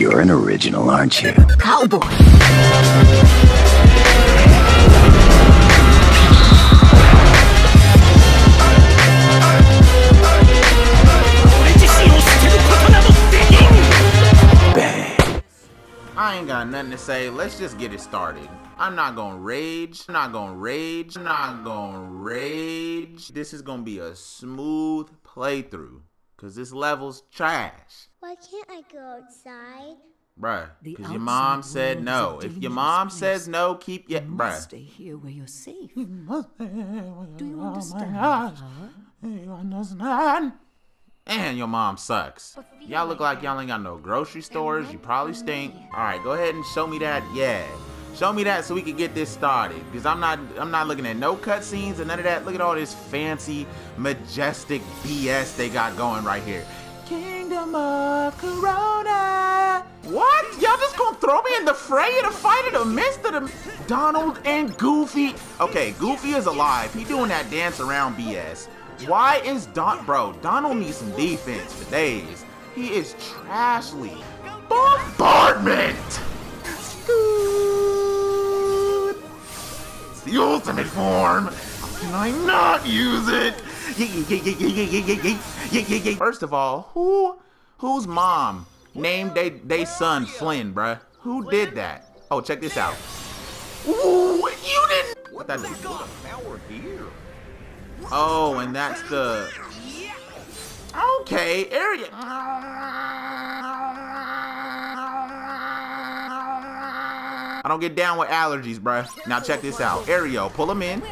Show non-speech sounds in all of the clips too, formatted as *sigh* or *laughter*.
You're an original, aren't you? Cowboy. Bang. I ain't got nothing to say. Let's just get it started. I'm not gonna rage. I'm not gonna rage. I'm not gonna rage. This is gonna be a smooth playthrough. Cause this level's trash. Why can't I go outside? Bruh. The Cause your outside mom said world is no. If your mom place. says no, keep your You bruh. stay here where you're safe. Do Do you understand? gosh. Howard? You understand? And your mom sucks. Y'all look like y'all ain't got no grocery stores. You probably stink. All right, go ahead and show me that. Yeah, show me that so we can get this started. Cause I'm not, I'm not looking at no cutscenes and none of that. Look at all this fancy, majestic BS they got going right here. Kingdom of Corona. What? Y'all just gonna throw me in the fray of the fight in the midst of the Donald and Goofy? Okay, Goofy is alive. He doing that dance around BS. Why is Don bro? Donald needs some defense for days. He is trashly. Bombardment. The ultimate form. Can I not use it? First of all, who whose mom named they they son Flynn, bruh? Who did that? Oh, check this out. Ooh, you didn't. What that is? Oh, and that's the. Okay, area. I don't get down with allergies, bruh. Now check this out. Aero, pull him in.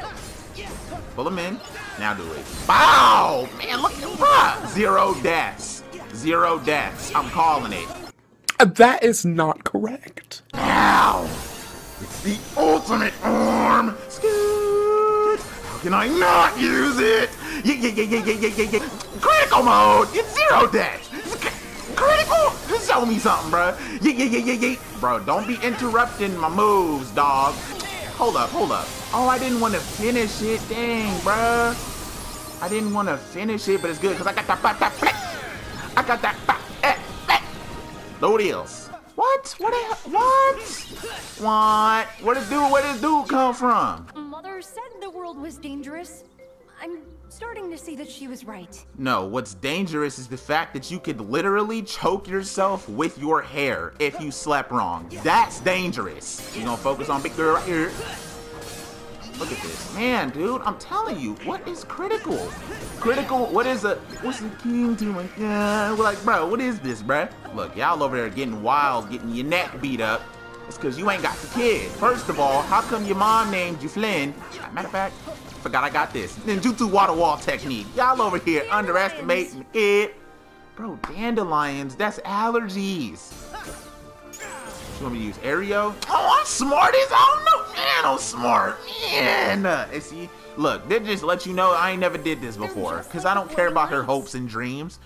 Pull him in. Now do it. Wow! Man, look at bruh. Zero deaths. Zero deaths. I'm calling it. Uh, that is not correct. Now! It's the ultimate arm! Scoot! How can I not use it? Yeah, yeah, yeah, yeah, yeah, yeah, yeah. Critical mode! It's zero death! Show me something, bro. Yeah, yeah, yeah, yeah, yeah. Bro, don't be interrupting my moves, dog. Hold up, hold up. Oh, I didn't want to finish it. Dang, bro. I didn't want to finish it, but it's good because I got that. that, that flick. I got that. that, eh, eh. Load is. What? What? the- What? What? Where did dude? Where did dude come from? Mother said the world was dangerous. I'm starting to see that she was right. No, what's dangerous is the fact that you could literally choke yourself with your hair if you slept wrong. That's dangerous. You gonna focus on big girl right here. Look at this. Man, dude, I'm telling you, what is critical? Critical, what is a, what's the king doing? Yeah, we're like, bro, what is this, bro? Look, y'all over there getting wild, getting your neck beat up. It's because you ain't got the kid. First of all, how come your mom named you Flynn? Matter of fact, forgot I got this. Ninjutsu water wall technique. Y'all over here underestimating the kid. Bro, dandelions, that's allergies. You want me to use Aero? Oh, I'm smart as I don't know. Man, I'm smart. Man. Uh, and see, look, they just let you know I ain't never did this before. Because I don't care about her hopes and dreams.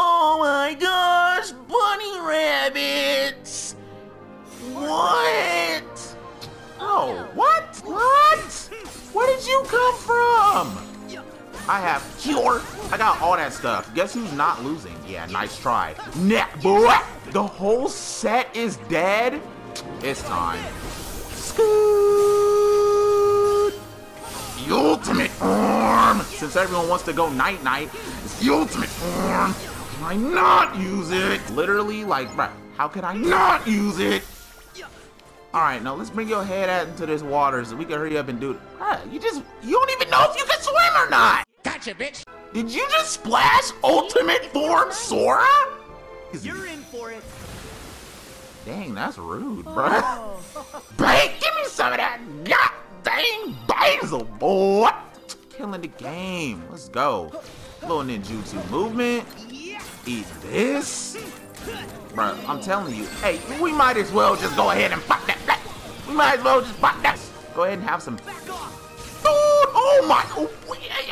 Oh my gosh, bunny rabbits! What? Oh, what? What? Where did you come from? I have cure. I got all that stuff. Guess who's not losing? Yeah, nice try. Nah, boy. The whole set is dead. It's time. Scoot. The ultimate form. Since everyone wants to go night night, it's the ultimate form. Can I not use it? Literally, like, bruh, how can I not use it? All right, now let's bring your head out into this water so we can hurry up and do it. Bruh, you just, you don't even know if you can swim or not. Gotcha, bitch. Did you just splash ultimate form Sora? You're in for it. Dang, that's rude, oh. bruh. *laughs* Bang, give me some of that god dang basil, boy. Killing the game. Let's go. Little ninjutsu movement. Eat this. Bruh, I'm telling you. Hey, we might as well just go ahead and pop that. We might as well just pop that. Go ahead and have some. Dude, oh my. Oh,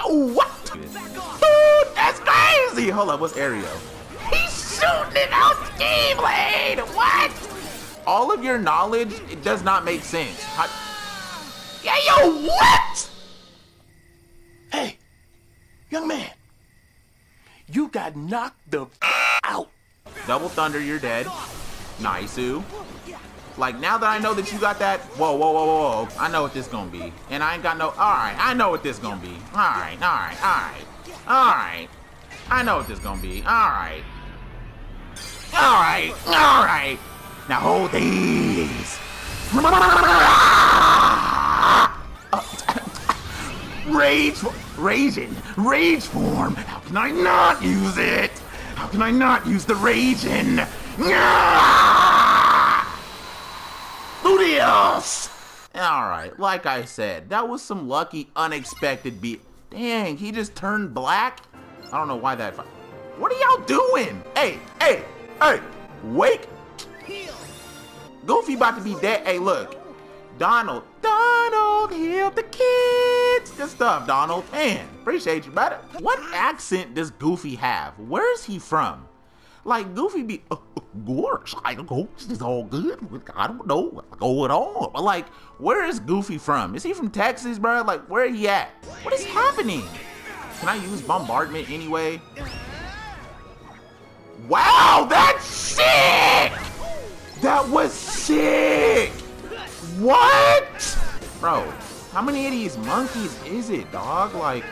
oh, what? Dude, that's crazy. Hold up, what's Aero? He's shooting it out the Keyblade. What? All of your knowledge, it does not make sense. How- yeah, yo, what? Hey, young man, got knocked the f- out. Double Thunder, you're dead. Nice, -oo. Like, now that I know that you got that, whoa, whoa, whoa, whoa, I know what this gonna be. And I ain't got no, alright, I know what this gonna be. Alright, alright, alright, alright. I know what this gonna be, alright. Alright, alright. Now hold these. Rage, raging, rage form. How can I not use it? How can I not use the raging? Ah! Ludios! Alright, like I said, that was some lucky, unexpected beat. Dang, he just turned black? I don't know why that... What are y'all doing? Hey, hey, hey, wake. Goofy about to be dead. Hey, look. Donald, Donald, help the kids. Good stuff, Donald. Man, appreciate you, brother. What accent does Goofy have? Where's he from? Like, Goofy be, uh, uh, gosh, I know, it's all good. I don't know what's going on. But, like, where is Goofy from? Is he from Texas, bro? Like, where he at? What is happening? Can I use bombardment anyway? Wow, that's sick! That was sick! What? Bro, how many of these monkeys is it, dog? Like,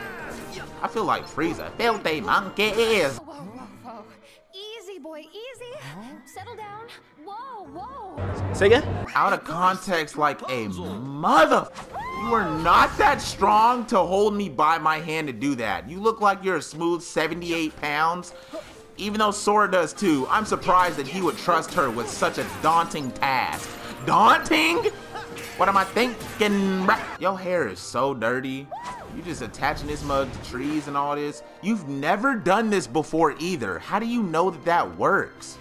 I feel like Frieza. Filthy monkeys! Whoa, whoa, whoa. Easy, boy, easy. Settle down. Whoa, whoa. Say again? Out of context like a mother. You are not that strong to hold me by my hand to do that. You look like you're a smooth 78 pounds. Even though Sora does too, I'm surprised that he would trust her with such a daunting task. Daunting? What am I thinking? Your hair is so dirty. You just attaching this mug to trees and all this. You've never done this before either. How do you know that that works?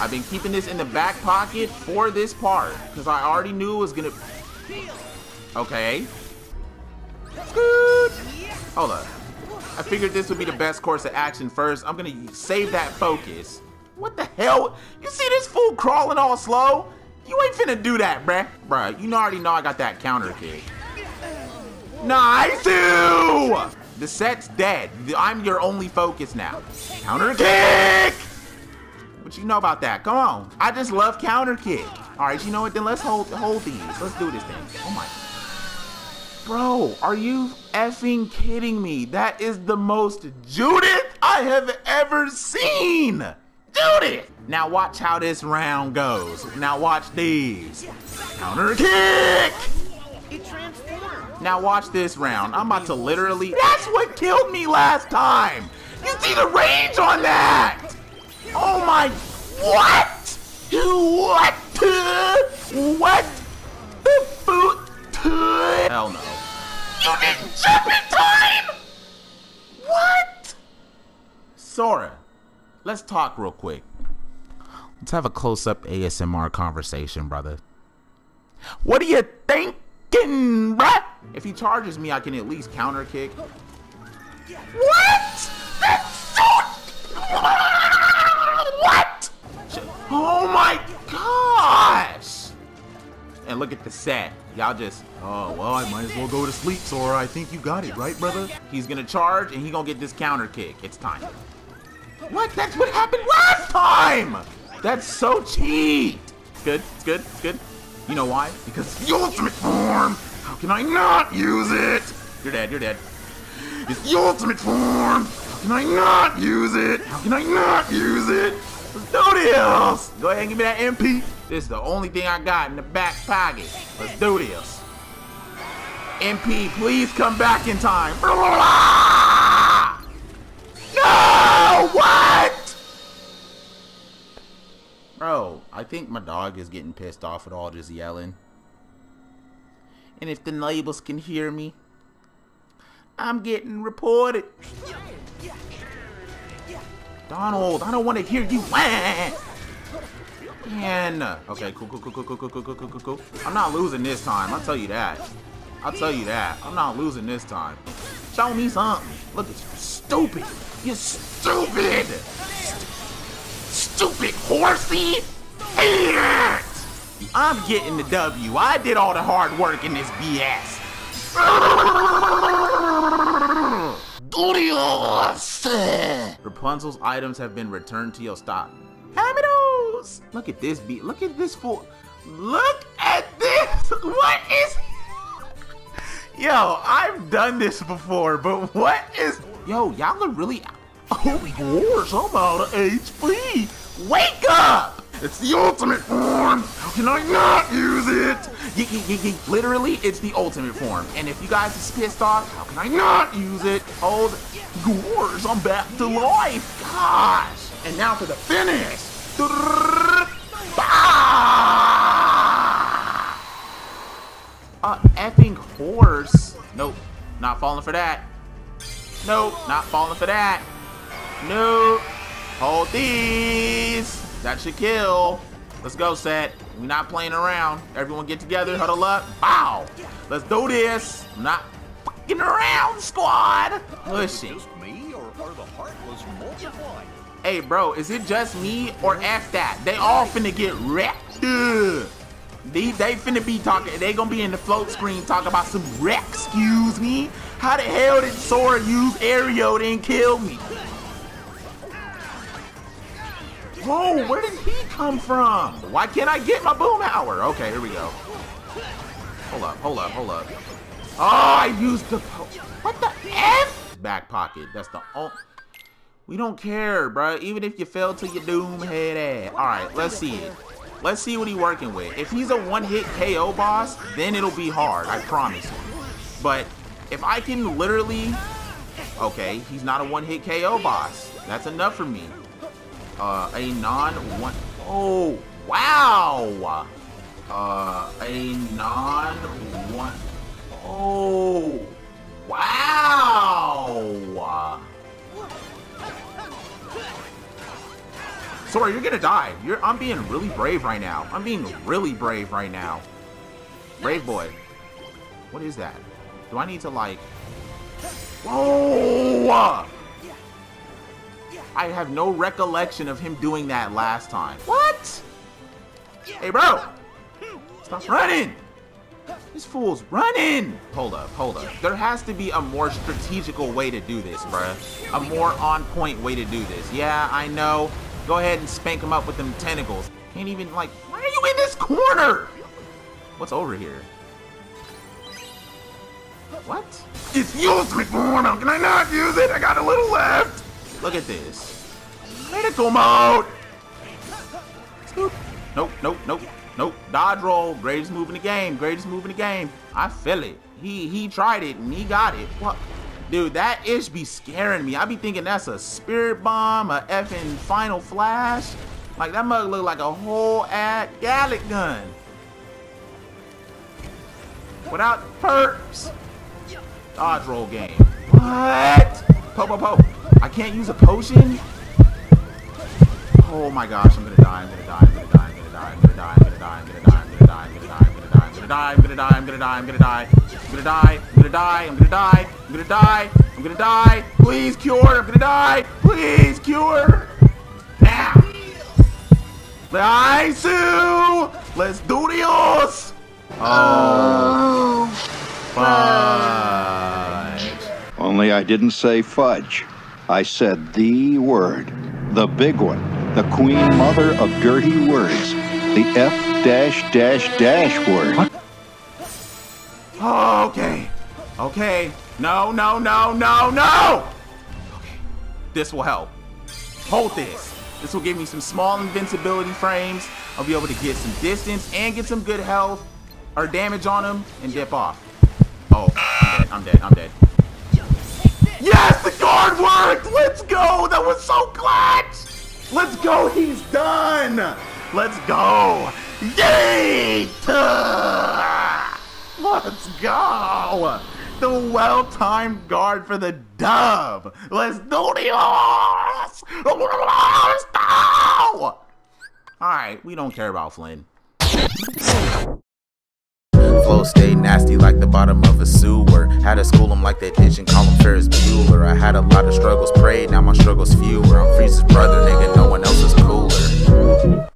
I've been keeping this in the back pocket for this part because I already knew it was gonna. Okay. Scoot. Hold up. I figured this would be the best course of action first. I'm gonna save that focus. What the hell? You see this fool crawling all slow? You ain't finna do that, bruh. Bruh, you already know I got that counter kick. Nice! The set's dead. I'm your only focus now. Counter kick! What you know about that? Come on. I just love counter kick. All right, you know what? Then let's hold hold these. Let's do this thing. Oh my. Bro, are you effing kidding me? That is the most Judith I have ever seen. Judith! Now watch how this round goes. Now watch these. Counter kick! Now watch this round. I'm about to literally. That's what killed me last time. You see the range on that? Oh my. What? What? What? The foot? Hell no. You didn't jump in time? What? Sora, let's talk real quick. Let's have a close up ASMR conversation, brother. What are you thinking, bruh? If he charges me, I can at least counter kick. What? That's so. What? Oh my gosh! And look at the set. Y'all just, oh, well, I might as well go to sleep, Sora. I think you got it, right, brother? He's gonna charge and he gonna get this counter kick. It's time. What? That's what happened last time! That's so cheat! It's good, it's good, it's good. You know why? Because it's the ultimate form! How can I not use it? You're dead, you're dead. It's the ultimate form! How can I not use it? How can I not use it? Let's do this! Go ahead and give me that MP. This is the only thing I got in the back pocket. Let's do this. MP, please come back in time. *laughs* I think my dog is getting pissed off at all just yelling. And if the neighbors can hear me, I'm getting reported. Donald, I don't want to hear you. Man. Okay, cool, cool, cool, cool, cool, cool, cool, cool, cool, cool. I'm not losing this time. I'll tell you that. I'll tell you that. I'm not losing this time. Show me something. Look at you. Stupid. You stupid. Stupid horsey. I'm getting the W. I did all the hard work in this BS. Rapunzel's items have been returned to your stock. use? Look at this beat. Look at this fool. Look at this. What is? Yo, I've done this before, but what is? Yo, y'all are really. Oh, yours. I'm out of HP. Wake up! It's the ultimate form. How can I not use it? Ye- ye- ye- Literally, it's the ultimate form. And if you guys is pissed off, how can I not use it? Oh, Gores, I'm back to life. Gosh. And now for the finish. A effing horse. Nope, not falling for that. Nope, not falling for that. Nope. Hold these. That should kill. Let's go, set. We're not playing around. Everyone get together, huddle up. Bow. Let's do this. I'm not fucking around, squad. Pushing. me, or are the heartless multiplying? Hey, bro, is it just me or F that? They all finna get wrecked. Ugh. They, they finna be talking, they gonna be in the float screen talking about some wreck, excuse me? How the hell did Sora use Aero and kill me? Whoa, where did he come from? Why can't I get my boom hour? Okay, here we go. Hold up, hold up, hold up. Oh, I used the, what the F? Back pocket, that's the only, we don't care, bro. Even if you fell to your doom head ass. All right, let's see it. Let's see what he working with. If he's a one-hit KO boss, then it'll be hard. I promise you. But if I can literally, okay, he's not a one-hit KO boss. That's enough for me. Uh, a non-one. Oh, wow. Uh, a non-one. Oh, wow. Sorry, you're gonna die. You're I'm being really brave right now. I'm being really brave right now. Brave boy. What is that? Do I need to like Whoa! I have no recollection of him doing that last time. What? Hey bro! Stop running! This fool's running! Hold up, hold up. There has to be a more strategical way to do this, bruh. A more on-point way to do this. Yeah, I know. Go ahead and spank him up with them tentacles. Can't even, like, why are you in this corner? What's over here? What? It's the ultimate form! How can I not use it? I got a little left! Look at this. Critical mode! Nope, nope, nope, nope. Dodge roll. Greatest move in the game. Greatest move in the game. I feel it. He he tried it and he got it. What? Dude, that ish be scaring me. I be thinking that's a spirit bomb, a effing final flash. Like that mug look like a whole ad Galick Gun. Without perks. Dodge roll game. What? Po po po. I can't use a potion? Oh my gosh, I'm gonna die, I'm gonna die, I'm gonna die, I'm gonna die, I'm gonna die, I'm gonna die, I'm gonna die, I'm gonna die, I'm gonna die, I'm gonna die, I'm gonna die, I'm gonna die, I'm gonna die, I'm gonna die, I'm gonna die, I'm gonna die, I'm gonna die, I'm gonna die, please cure, I'm gonna die, please cure. Nice! Let's do this! Oh. Fudge. Only I didn't say fudge. I said the word. The big one. The queen mother of dirty words. The F dash dash dash word. Oh, okay. Okay. No, no, no, no, no! Okay. This will help. Hold this. This will give me some small invincibility frames. I'll be able to get some distance and get some good health or damage on him and dip off. Oh, I'm dead. I'm dead. I'm dead. Yes, the guard worked! Let's go! That was so clutch! Let's go! He's done! Let's go! Yeet! Let's go! The well-timed guard for the dub! Let's do this! Let's go! Alright, we don't care about Flynn. Flow stayed nasty like the bottom of a sewer. Had to school him like that bitch and call him Ferris Bueller. I had a lot of struggles prayed, now my struggles fewer. I'm Frieza's brother, nigga, no one else is cooler.